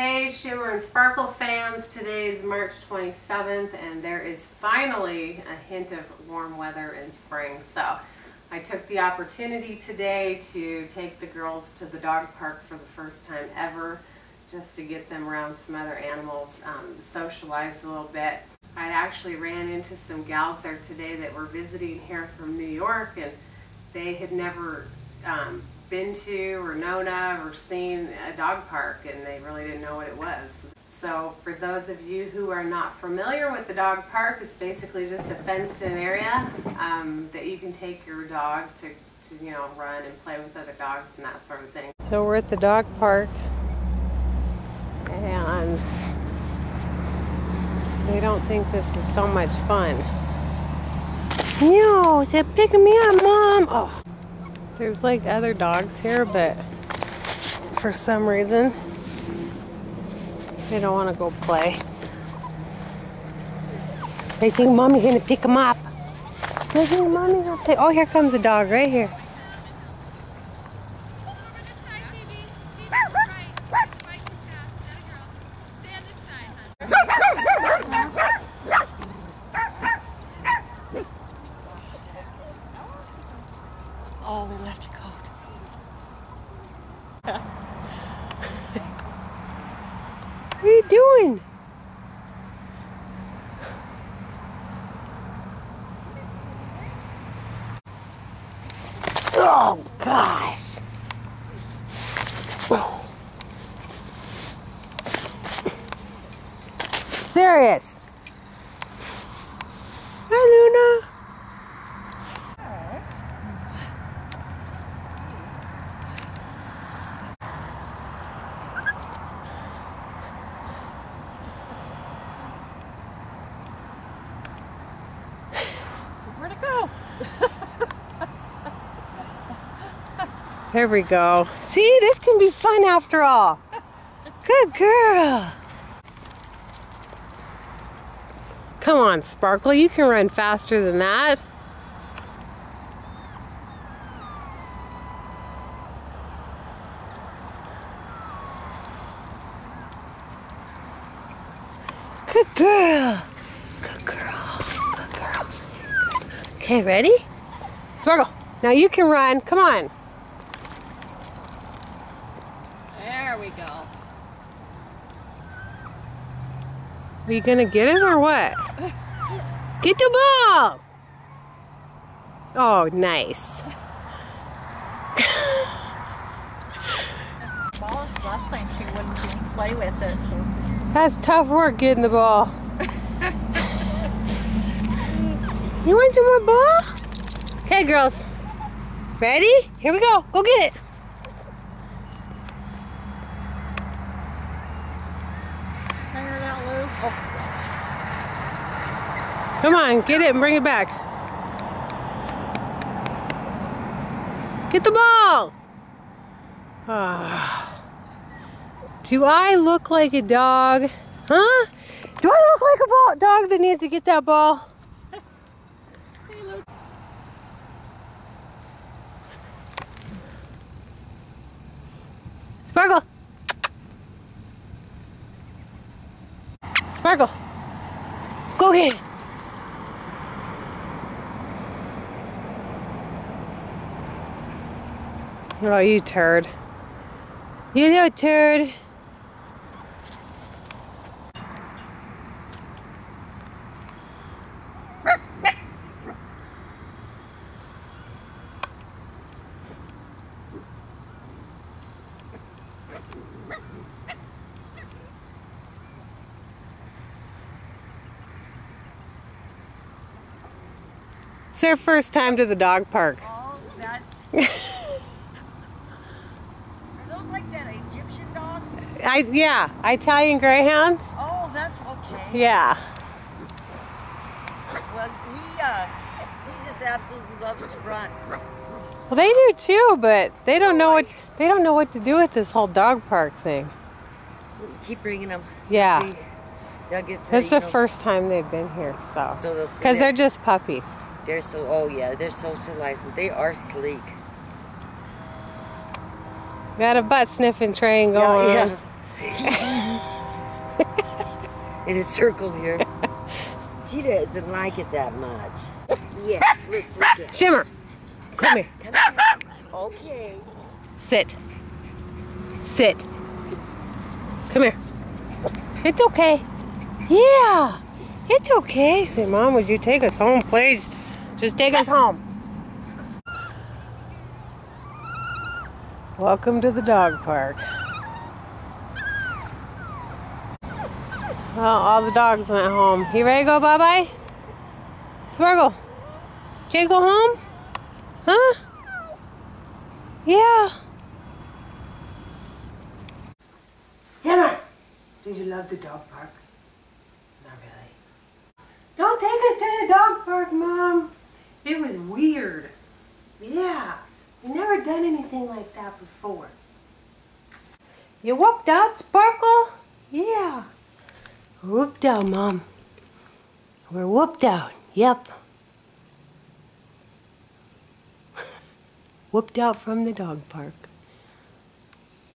Hey Shimmer and Sparkle fans, today is March 27th and there is finally a hint of warm weather in spring. So I took the opportunity today to take the girls to the dog park for the first time ever just to get them around some other animals, um, socialize a little bit. I actually ran into some gals there today that were visiting here from New York and they had never um, been to or known of or seen a dog park and they really didn't know what it was. So for those of you who are not familiar with the dog park, it's basically just a fenced in area um, that you can take your dog to, to, you know, run and play with other dogs and that sort of thing. So we're at the dog park and they don't think this is so much fun. No, they're picking me up, Mom. Oh. There's like other dogs here, but for some reason, they don't want to go play. They think mommy's gonna pick them up. They think mommy's gonna pick. Oh, here comes a dog right here. Oh, a coat. what are you doing? Oh, gosh. Serious. Hi, Luna. Where'd it go? There we go. See, this can be fun after all. Good girl. Come on, Sparkle. You can run faster than that. Good girl. Good girl. Good girl. Okay, ready? Sparkle. Now you can run. Come on. There we go. Are you gonna get it or what? Get the ball! Oh, nice. Ball, last time she wouldn't even play with it, so. That's tough work getting the ball. you want some more ball? Okay, girls. Ready? Here we go. Go get it. Oh, Come on, get it and bring it back. Get the ball. Ah. Do I look like a dog? Huh? Do I look like a ball, dog that needs to get that ball? Sparkle. Sparkle. Go get it. Oh, you turd. You little turd. It's their first time to the dog park. Oh, that's. Are those like that Egyptian dog? I yeah, Italian greyhounds. Oh, that's okay. Yeah. Well, he, uh, he just absolutely loves to run. Well, they do too, but they don't know what they don't know what to do with this whole dog park thing. Keep bringing them. Yeah. See, They'll get to, This is the know, first time they've been here, so So because there. they're just puppies. They're so, oh yeah, they're socializing. They are sleek. Got a butt sniffing train going on. yeah. in a circle here. she doesn't like it that much. Yeah, look, look Shimmer, come here. Come here. Okay. Sit. Sit. Come here. It's okay. Yeah. It's okay. Say, Mom, would you take us home, please? Just take us home. Welcome to the dog park. Well, all the dogs went home. You ready to go bye-bye? Sparkle, can you go home? Huh? Yeah. Gemma, did you love the dog park? Not really. Don't take us to the dog park, Mom. It was weird. Yeah. You never done anything like that before. You whooped out, Sparkle? Yeah. Whooped out, Mom. We're whooped out. Yep. whooped out from the dog park.